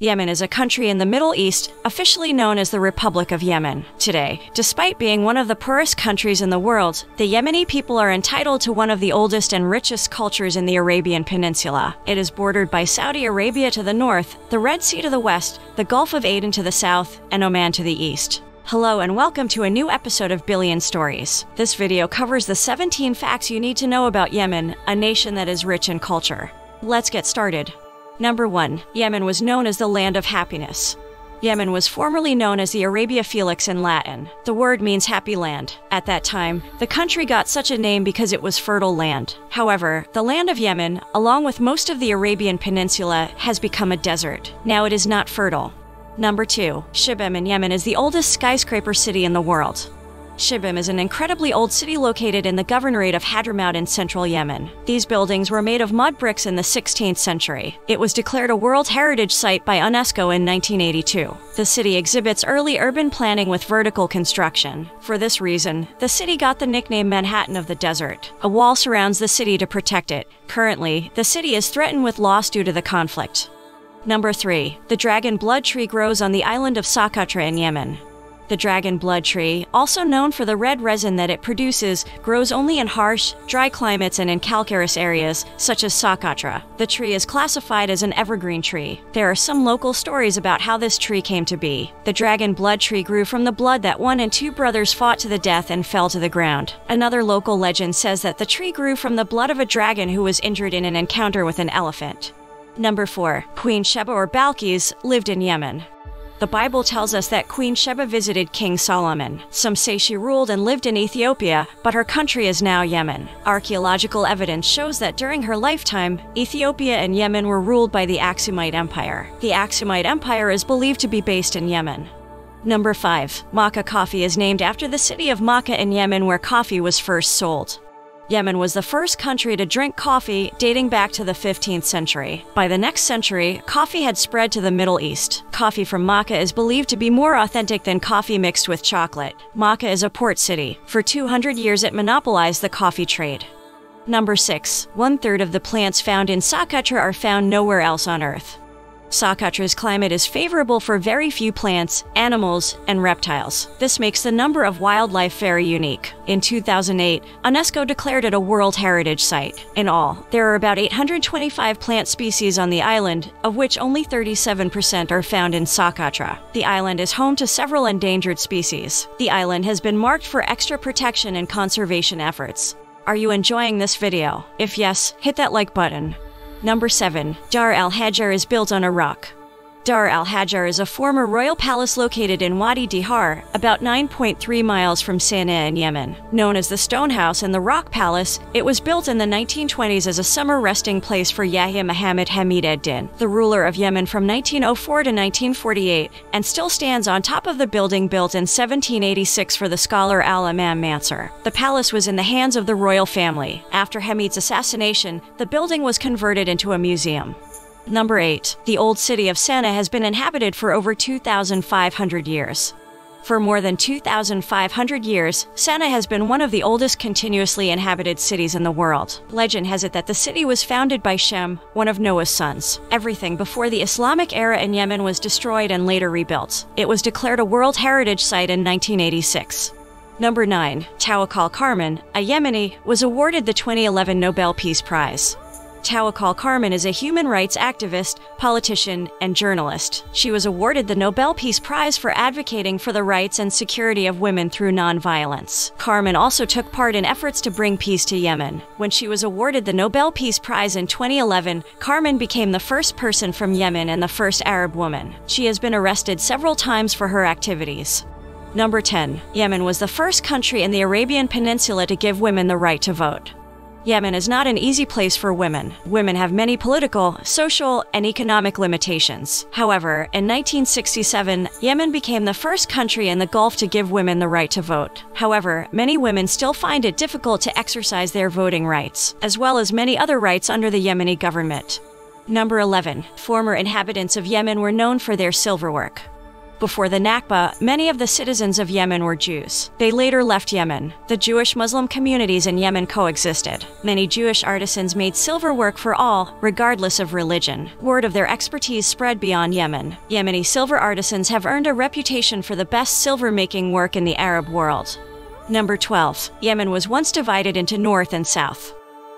Yemen is a country in the Middle East, officially known as the Republic of Yemen. Today, despite being one of the poorest countries in the world, the Yemeni people are entitled to one of the oldest and richest cultures in the Arabian Peninsula. It is bordered by Saudi Arabia to the north, the Red Sea to the west, the Gulf of Aden to the south, and Oman to the east. Hello and welcome to a new episode of Billion Stories. This video covers the 17 facts you need to know about Yemen, a nation that is rich in culture. Let's get started. Number 1. Yemen was known as the Land of Happiness. Yemen was formerly known as the Arabia Felix in Latin. The word means happy land. At that time, the country got such a name because it was fertile land. However, the land of Yemen, along with most of the Arabian Peninsula, has become a desert. Now it is not fertile. Number 2. Shibam in Yemen is the oldest skyscraper city in the world. Shibam is an incredibly old city located in the governorate of Hadramaut in central Yemen. These buildings were made of mud bricks in the 16th century. It was declared a World Heritage Site by UNESCO in 1982. The city exhibits early urban planning with vertical construction. For this reason, the city got the nickname Manhattan of the Desert. A wall surrounds the city to protect it. Currently, the city is threatened with loss due to the conflict. Number 3. The dragon blood tree grows on the island of Socotra in Yemen. The dragon blood tree, also known for the red resin that it produces, grows only in harsh, dry climates and in calcareous areas, such as Socotra. The tree is classified as an evergreen tree. There are some local stories about how this tree came to be. The dragon blood tree grew from the blood that one and two brothers fought to the death and fell to the ground. Another local legend says that the tree grew from the blood of a dragon who was injured in an encounter with an elephant. Number 4. Queen Sheba or Balkis lived in Yemen. The Bible tells us that Queen Sheba visited King Solomon. Some say she ruled and lived in Ethiopia, but her country is now Yemen. Archaeological evidence shows that during her lifetime, Ethiopia and Yemen were ruled by the Aksumite Empire. The Aksumite Empire is believed to be based in Yemen. Number 5. Mocha coffee is named after the city of Mocha in Yemen where coffee was first sold. Yemen was the first country to drink coffee dating back to the 15th century. By the next century, coffee had spread to the Middle East. Coffee from Mocha is believed to be more authentic than coffee mixed with chocolate. Mocha is a port city. For 200 years, it monopolized the coffee trade. Number 6. One third of the plants found in Socotra are found nowhere else on Earth. Socotra's climate is favorable for very few plants, animals, and reptiles. This makes the number of wildlife very unique. In 2008, UNESCO declared it a World Heritage Site. In all, there are about 825 plant species on the island, of which only 37% are found in Socotra. The island is home to several endangered species. The island has been marked for extra protection and conservation efforts. Are you enjoying this video? If yes, hit that like button. Number 7. Dar al Hajar is built on a rock. Dar al Hajar is a former royal palace located in Wadi Dihar, about 9.3 miles from Sana'a in Yemen. Known as the Stone House and the Rock Palace, it was built in the 1920s as a summer resting place for Yahya Muhammad Hamid ed-Din, the ruler of Yemen from 1904 to 1948, and still stands on top of the building built in 1786 for the scholar Al-Imam Mansur. The palace was in the hands of the royal family. After Hamid's assassination, the building was converted into a museum. Number 8. The old city of Sana'a has been inhabited for over 2,500 years. For more than 2,500 years, Sana'a has been one of the oldest continuously inhabited cities in the world. Legend has it that the city was founded by Shem, one of Noah's sons. Everything before the Islamic era in Yemen was destroyed and later rebuilt. It was declared a World Heritage Site in 1986. Number 9. Tawakkol Karman, a Yemeni, was awarded the 2011 Nobel Peace Prize. Tawakkol Karman is a human rights activist, politician, and journalist. She was awarded the Nobel Peace Prize for advocating for the rights and security of women through nonviolence. Karman also took part in efforts to bring peace to Yemen. When she was awarded the Nobel Peace Prize in 2011, Karman became the first person from Yemen and the first Arab woman. She has been arrested several times for her activities. Number 10. Yemen was the first country in the Arabian Peninsula to give women the right to vote. Yemen is not an easy place for women. Women have many political, social, and economic limitations. However, in 1967, Yemen became the first country in the Gulf to give women the right to vote. However, many women still find it difficult to exercise their voting rights, as well as many other rights under the Yemeni government. Number 11. Former inhabitants of Yemen were known for their silverwork. Before the Nakba, many of the citizens of Yemen were Jews. They later left Yemen. The Jewish Muslim communities in Yemen coexisted. Many Jewish artisans made silver work for all, regardless of religion. Word of their expertise spread beyond Yemen. Yemeni silver artisans have earned a reputation for the best silver making work in the Arab world. Number 12. Yemen was once divided into North and South.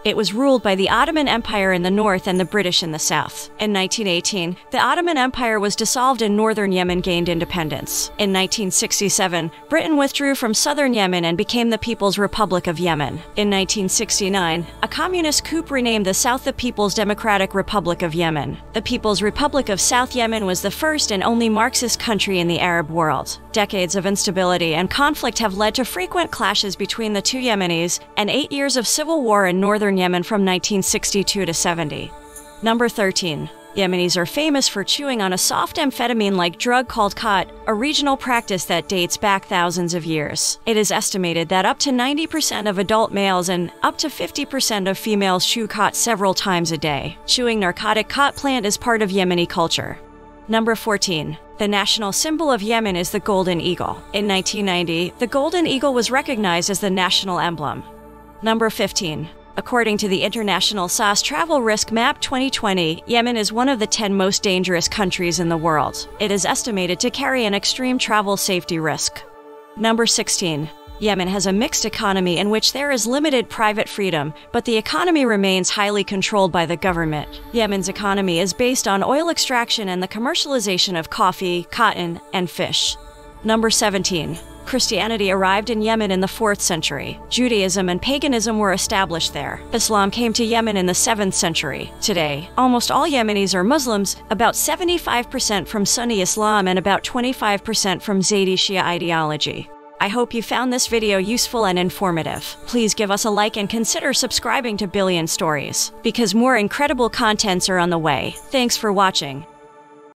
It was ruled by the Ottoman Empire in the north and the British in the south. In 1918, the Ottoman Empire was dissolved and northern Yemen gained independence. In 1967, Britain withdrew from southern Yemen and became the People's Republic of Yemen. In 1969, a communist coup renamed the South the People's Democratic Republic of Yemen. The People's Republic of South Yemen was the first and only Marxist country in the Arab world. Decades of instability and conflict have led to frequent clashes between the two Yemenis and eight years of civil war in northern Yemen from 1962 to 70. Number 13. Yemenis are famous for chewing on a soft amphetamine like drug called khat, a regional practice that dates back thousands of years. It is estimated that up to 90% of adult males and up to 50% of females chew khat several times a day. Chewing narcotic khat plant is part of Yemeni culture. Number 14. The national symbol of Yemen is the golden eagle. In 1990, the golden eagle was recognized as the national emblem. Number 15. According to the International SOS Travel Risk Map 2020, Yemen is one of the 10 most dangerous countries in the world. It is estimated to carry an extreme travel safety risk. Number 16. Yemen has a mixed economy in which there is limited private freedom, but the economy remains highly controlled by the government. Yemen's economy is based on oil extraction and the commercialization of coffee, cotton, and fish. Number 17. Christianity arrived in Yemen in the 4th century. Judaism and paganism were established there. Islam came to Yemen in the 7th century. Today, almost all Yemenis are Muslims, about 75% from Sunni Islam and about 25% from Zaydi Shia ideology. I hope you found this video useful and informative. Please give us a like and consider subscribing to Billion Stories, because more incredible contents are on the way. Thanks for watching.